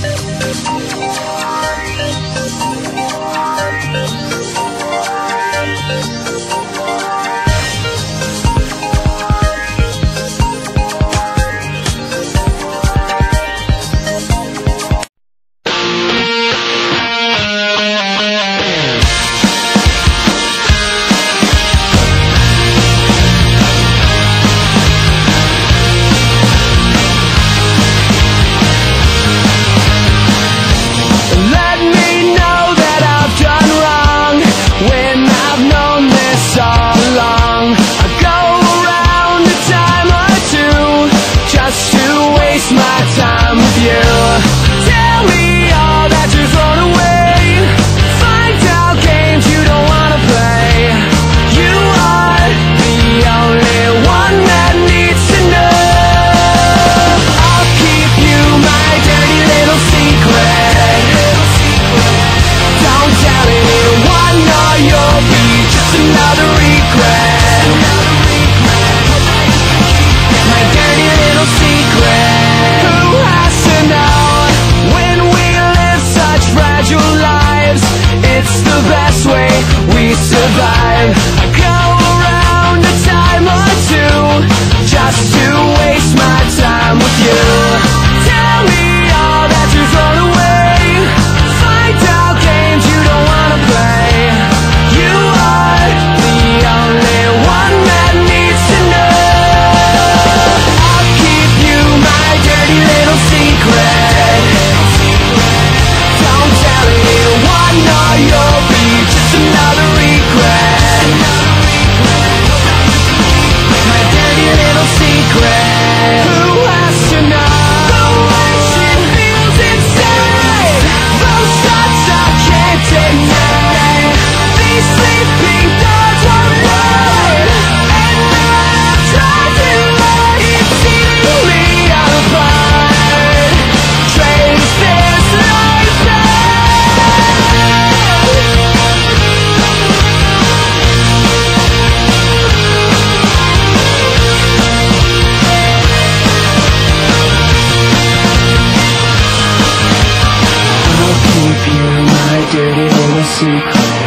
Música another You're my dirty little secret.